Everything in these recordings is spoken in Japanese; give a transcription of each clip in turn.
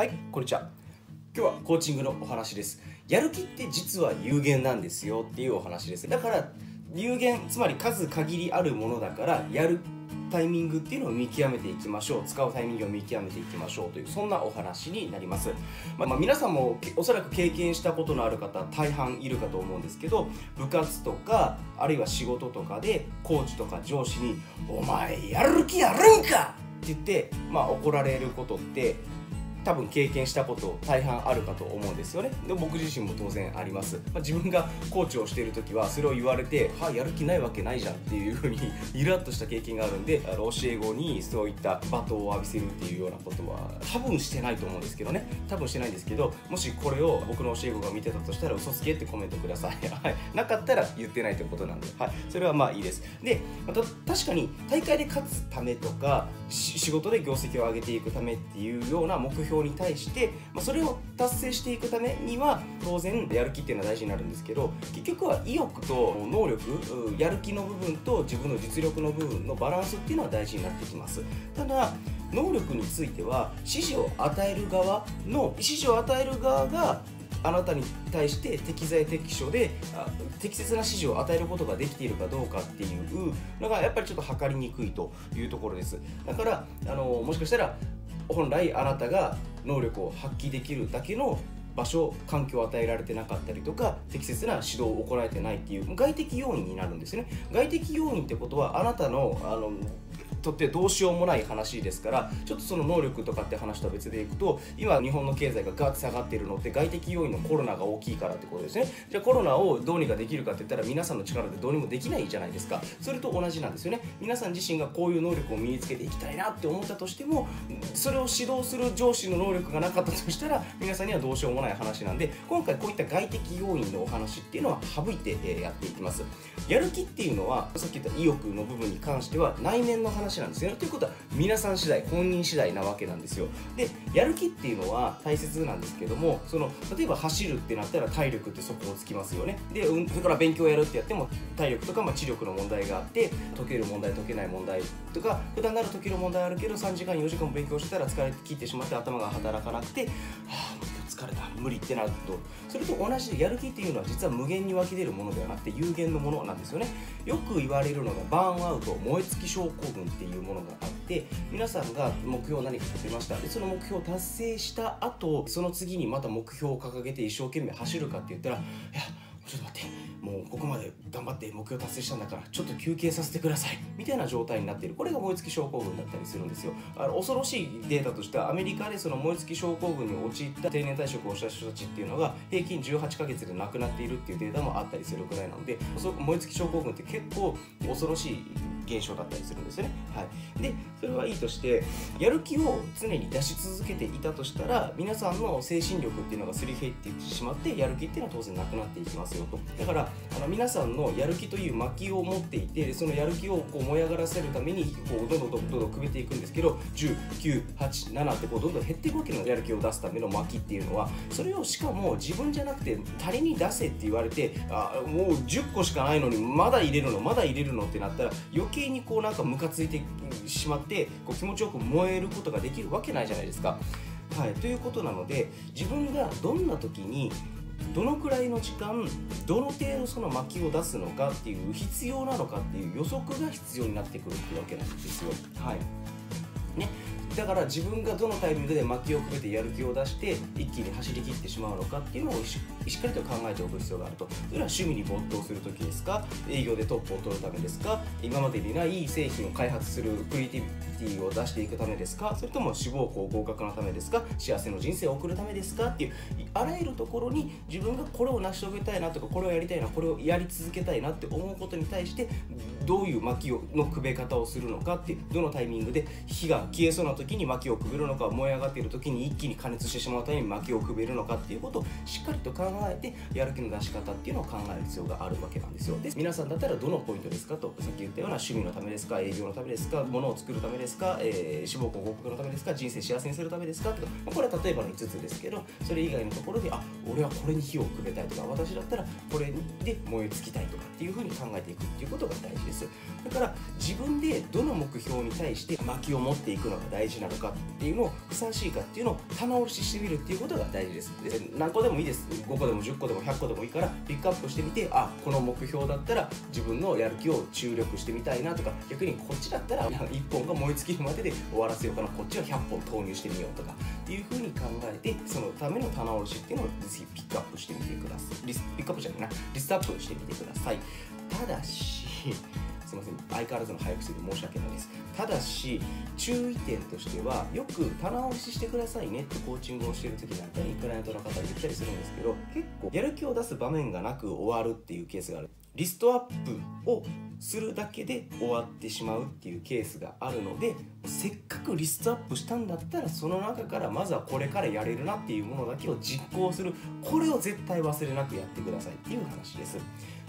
はいこんにちは。今日はコーチングのお話です。やる気って実は有限なんですよっていうお話です。だから有限つまり数限りあるものだからやるタイミングっていうのを見極めていきましょう。使うタイミングを見極めていきましょうというそんなお話になります、まあ、まあ、皆さんもおそらく経験したことのある方大半いるかと思うんですけど部活とかあるいは仕事とかでコーチとか上司に「お前やる気あるんか!」って言って、まあ、怒られることって多分経験したこと大半あるかと思うんですよね。で僕自身も当然あります、まあ、自分がコーチをしている時はそれを言われてはやる気ないわけないじゃんっていうふうに イラッとした経験があるんであの教え子にそういった罵倒を浴びせるっていうようなことは多分してないと思うんですけどね。多分してないんですけどもしこれを僕の教え子が見てたとしたら嘘つけってコメントください、はい、なかったら言ってないということなんで、はい、それはまあいいです。でまた確かに大会で勝つためとか仕事で業績を上げていくためっていうような目標に対して、まあ、それを達成していくためには当然やる気っていうのは大事になるんですけど結局は意欲と能力やる気の部分と自分の実力の部分のバランスっていうのは大事になってきます。ただ能力については指示を与える側の指示を与える側があなたに対して適材適所で適切な指示を与えることができているかどうかっていうのがやっぱりちょっと測りにくいというところです。だからあのもしかしたら本来あなたが能力を発揮できるだけの場所環境を与えられてなかったりとか適切な指導を行えてないっていう外的要因になるんですね。外的要因ってことはあなたのあのとってどうしようもない話ですからちょっとその能力とかって話とは別でいくと今日本の経済がガッと下がっているのって外的要因のコロナが大きいからってことですね。じゃあコロナをどうにかできるかって言ったら皆さんの力でどうにもできないじゃないですか。それと同じなんですよね。皆さん自身がこういう能力を身につけていきたいなって思ったとしてもそれを指導する上司の能力がなかったとしたら皆さんにはどうしようもない話なんで今回こういった外的要因のお話っていうのは省いてやっていきます。やる気っていうのはさっき言った意欲の部分に関しては内面の話なんですよ。ねということは皆さん次第本人次第なわけなんですよ。でやる気っていうのは大切なんですけどもその例えば走るってなったら体力って底をつきますよね。で、それから勉強やるってやっても体力とか、まあ、知力の問題があって解ける問題解けない問題とか普段なら解ける問題あるけど3時間4時間も勉強してたら疲れ切ってしまって頭が働かなくてはあ疲れた無理ってなると。それと同じでやる気っていうのは実は無限に湧き出るものではなくて有限のものなんですよね。よく言われるのがバーンアウト燃え尽き症候群っていうものがあって皆さんが目標を何か立てました。でその目標を達成した後その次にまた目標を掲げて一生懸命走るかって言ったらいやちょっと待ってもうここまで頑張って目標達成したんだからちょっと休憩させてください。みたいな状態になっている。これが燃え尽き症候群だったりするんですよ。あの恐ろしいデータとしてはアメリカでその燃え尽き症候群に陥った定年退職をした人たちっていうのが平均18ヶ月で亡くなっているっていうデータもあったりするくらいなので燃え尽き症候群って結構恐ろしい現象だったりするんですよね。はい、でそれはいいとしてやる気を常に出し続けていたとしたら皆さんの精神力っていうのがすり減ってしまってやる気っていうのは当然なくなっていきますよと。だからあの皆さんのやる気という薪を持っていてそのやる気をこう燃え上がらせるためにこうどんどんどんどんどんくべていくんですけど10987ってこうどんどん減っていくわけのやる気を出すための薪っていうのはそれをしかも自分じゃなくて他人に出せって言われてあもう10個しかないのにまだ入れるのまだ入れるのってなったら余計にこうなんかムカついてしまってこう気持ちよく燃えることができるわけないじゃないですか。はい、ということなので自分がどんな時にどのくらいの時間どの程度その薪を出すのかっていう必要なのかっていう予測が必要になってくるってわけなんですよ。はい。ね、だから自分がどのタイミングで薪をくべてやる気を出して一気に走り切ってしまうのかっていうのをしっかりと考えておく必要があると。それは趣味に没頭する時ですか？営業でトップを取るためですか？今までにない製品を開発するクリエイティビティを出していくためですか？それとも志望校合格のためですか？幸せの人生を送るためですか？っていうあらゆるところに自分がこれを成し遂げたいなとかこれをやりたいなこれをやり続けたいなって思うことに対してどういう薪をのくべ方をするのかってどのタイミングで火が消えそうな時に薪をくべるのか燃え上がっている時に一気に加熱してしまうために薪をくべるのかっていうことをしっかりと考えてやる気の出し方っていうのを考える必要があるわけなんですよ。で皆さんだったらどのポイントですか？とさっき言ったような趣味のためですか？営業のためですか物を作るためですか？ですか、えー、志望校合格のためですか？人生幸せにするためですか？とか、まあ、これは例えばの5つですけどそれ以外のところであ俺はこれに火をくべたいとか私だったらこれで燃え尽きたいとかっていうふうに考えていくっていうことが大事です。だから自分でどの目標に対して薪を持っていくのが大事なのかっていうのをふさわしいかっていうのを棚卸ししてみるっていうことが大事です。で何個でもいいです。5個でも10個でも100個でもいいからピックアップしてみてあこの目標だったら自分のやる気を注力してみたいなとか逆にこっちだったら1本が燃え尽きるまでで終わらせようかな。こっちは100本投入してみようとかっていうふうに考えてそのための棚卸しっていうのをぜひピックアップしてみてください。リスピックアップじゃないなリストアップしてみてください。ただしすいません相変わらずの早口で申し訳ないですただし注意点としてはよく棚卸ししてくださいねってコーチングをしてる時だったりクライアントの方に言ったりするんですけど結構やる気を出す場面がなく終わるっていうケースがある。リストアップをするだけで終わってしまうっていうケースがあるのでせっかくリストアップしたんだったらその中からまずはこれからやれるなっていうものだけを実行するこれを絶対忘れなくやってくださいっていう話です。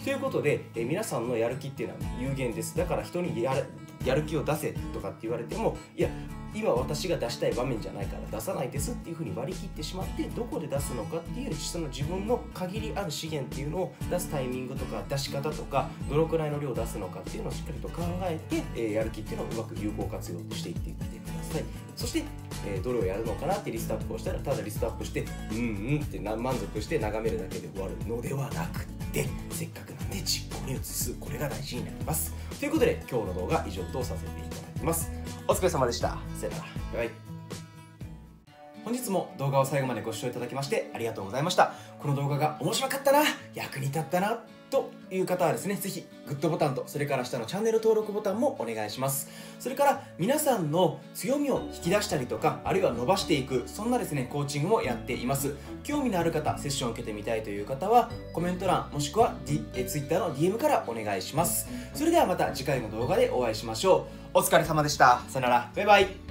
ということで、え皆さんのやる気っていうのは有限です。だから人にやるやる気を出せとかって言われてもいや今私が出したい場面じゃないから出さないですっていうふうに割り切ってしまってどこで出すのかっていうその自分の限りある資源っていうのを出すタイミングとか出し方とかどのくらいの量を出すのかっていうのをしっかりと考えて、え、やる気っていうのをうまく有効活用していってみてください。そして、え、どれをやるのかなってリストアップをしたらただリストアップしてうんうんって満足して眺めるだけで終わるのではなくてせっかくなんで実行に移すこれが大事になります。ということで今日の動画以上とさせていただきます。お疲れ様でした。さよなら。バイバイ本日も動画を最後までご視聴いただきましてありがとうございましたこの動画が面白かったな役に立ったなという方はですね、ぜひグッドボタンと、それから下のチャンネル登録ボタンもお願いします。それから皆さんの強みを引き出したりとか、あるいは伸ばしていく、そんなですね、コーチングもやっています。興味のある方、セッションを受けてみたいという方は、コメント欄、もしくは、D、え Twitter の DM からお願いします。それではまた次回の動画でお会いしましょう。お疲れ様でした。さよなら。バイバイ。